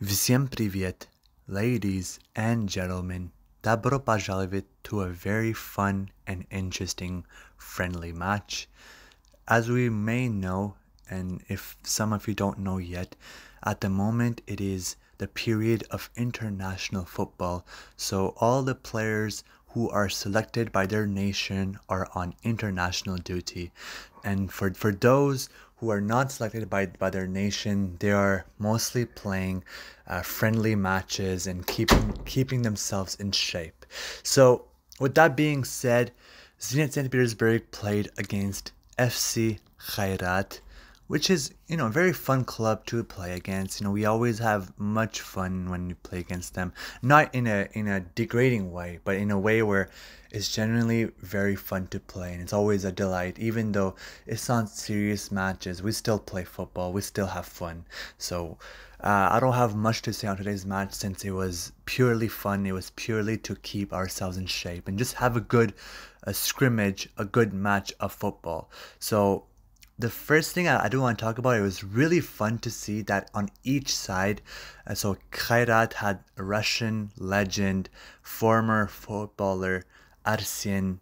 Всем привет, ladies and gentlemen. Добро пожаловать to a very fun and interesting friendly match. As we may know, and if some of you don't know yet, at the moment it is the period of international football. So all the players who are selected by their nation are on international duty. And for, for those who are not selected by, by their nation, they are mostly playing uh, friendly matches and keeping keeping themselves in shape. So, with that being said, Zenit St. Petersburg played against FC Kairat which is you know a very fun club to play against you know we always have much fun when we play against them not in a in a degrading way but in a way where it's generally very fun to play and it's always a delight even though it's not serious matches we still play football we still have fun so uh, I don't have much to say on today's match since it was purely fun. It was purely to keep ourselves in shape and just have a good a scrimmage, a good match of football. So the first thing I, do want to talk about, it was really fun to see that on each side, uh, so Kairat had Russian legend, former footballer Arsene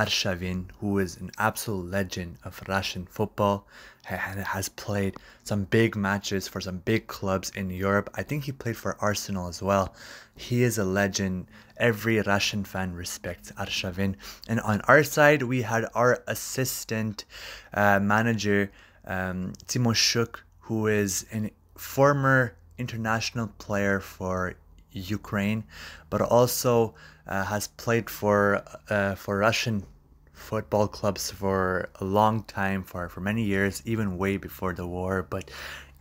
Arshavin, who is an absolute legend of Russian football, has played some big matches for some big clubs in Europe. I think he played for Arsenal as well. He is a legend. Every Russian fan respects Arshavin. And on our side, we had our assistant uh, manager, um, Timoshuk, who is a former international player for Ukraine, but also uh, has played for uh, for Russian football clubs for a long time, for for many years, even way before the war. But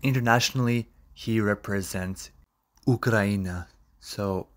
internationally, he represents Ukraine. So,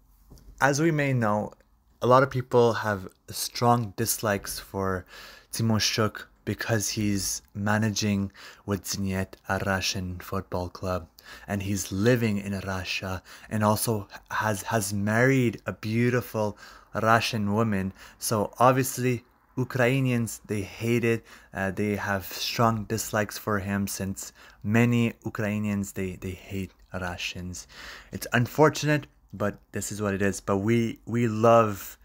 as we may know, a lot of people have strong dislikes for Timoshuk because he's managing Zenit, a Russian football club, and he's living in Russia and also has has married a beautiful Russian woman. So obviously Ukrainians they hate it. Uh, they have strong dislikes for him since many Ukrainians they they hate Russians. It's unfortunate, but this is what it is. But we we love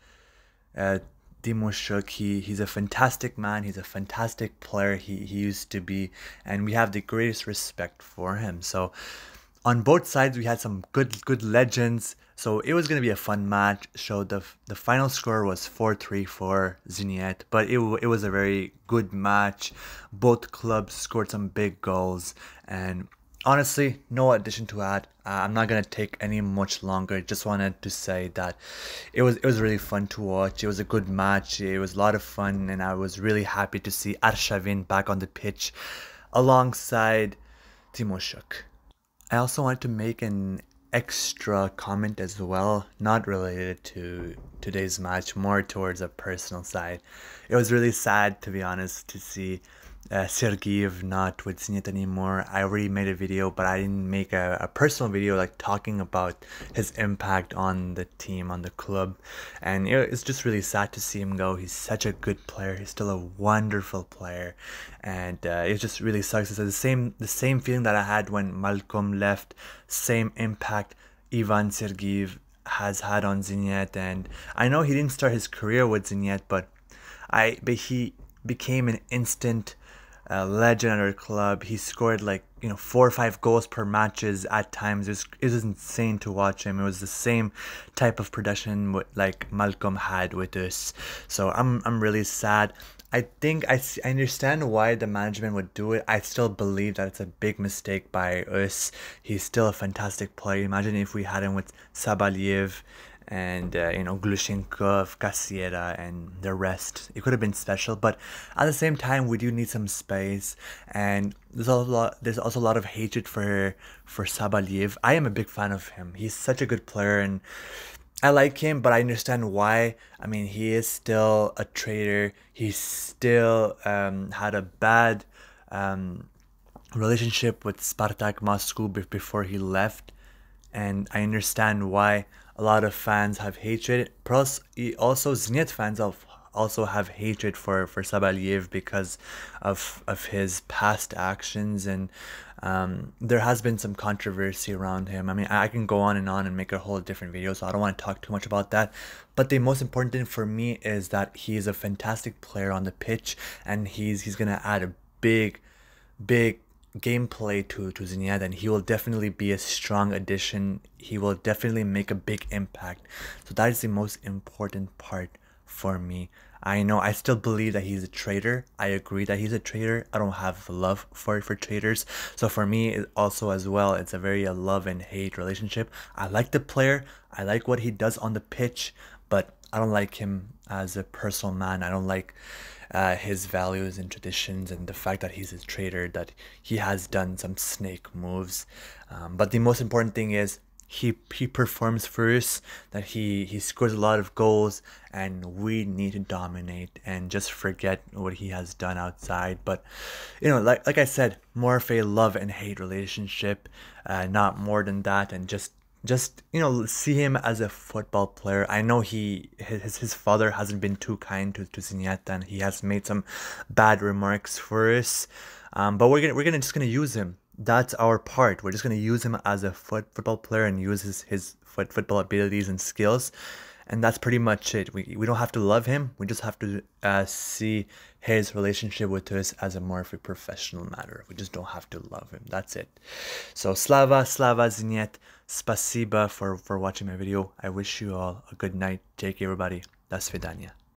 uh, Timoshuk, he, he's a fantastic man. He's a fantastic player. He, he used to be, and we have the greatest respect for him. So, on both sides, we had some good good legends. So it was gonna be a fun match. So the the final score was four three for Zenit, but it it was a very good match. Both clubs scored some big goals, and honestly, no addition to add. Uh, I'm not gonna take any much longer. Just wanted to say that it was it was really fun to watch. It was a good match. It was a lot of fun, and I was really happy to see Arshavin back on the pitch alongside Timoshuk. I also wanted to make an extra comment as well, not related to today's match, more towards a personal side. It was really sad, to be honest, to see uh, Sergeyev not with Zenit anymore. I already made a video, but I didn't make a, a, personal video like talking about his impact on the team, on the club. And it, it's just really sad to see him go. He's such a good player. He's still a wonderful player. And uh, it just really sucks. It's the same, the same feeling that I had when Malcom left. Same impact Ivan Sergeyev has had on Zenit. And I know he didn't start his career with Zenit, but I, but he became an instant a legend at our club. He scored like you know four or five goals per matches at times. It was, it was insane to watch him. It was the same type of production with, like Malcom had with us. So I'm I'm really sad. I think I, I understand why the management would do it. I still believe that it's a big mistake by us. He's still a fantastic player. Imagine if we had him with Sobolev and uh, you know Glushenkov, Cassierra, and the rest. It could have been special, but at the same time, we do need some space. And there's a lot. There's also a lot of hatred for for Sobolev. I am a big fan of him. He's such a good player, and I like him. But I understand why. I mean, he is still a traitor. He still um, had a bad um, relationship with Spartak Moscow before he left, and I understand why a lot of fans have hatred. Plus, also Zenit fans of also have hatred for for Sobolev because of of his past actions and um, there has been some controversy around him. I mean, I can go on and on and make a whole different video, so I don't want to talk too much about that. But the most important thing for me is that he is a fantastic player on the pitch, and he's he's gonna add a big, big gameplay to to Zenit and he will definitely be a strong addition. He will definitely make a big impact. So that is the most important part for me. I know I still believe that he's a traitor. I agree that he's a traitor. I don't have love for for traitors. So for me also as well, it's a very a love and hate relationship. I like the player. I like what he does on the pitch, but I don't like him as a personal man. I don't like uh, his values and traditions and the fact that he's a traitor, that he has done some snake moves. Um, but the most important thing is he he performs first, that he, he scores a lot of goals, and we need to dominate and just forget what he has done outside. But you know, like like I said, more of a love and hate relationship, uh, not more than that, and just just you know see him as a football player. I know he his, his father hasn't been too kind to, to Zenyatta and he has made some bad remarks for us. Um, but we're gonna we're gonna just gonna use him. That's our part. We're just gonna use him as a foot, football player and use his, his foot, football abilities and skills and that's pretty much it. We, we don't have to love him. We just have to uh, see his relationship with us as a more of a professional matter. We just don't have to love him. That's it. So Slava, Slava Zenit, spasiba for, for watching my video. I wish you all a good night. Take care, everybody. До свидания.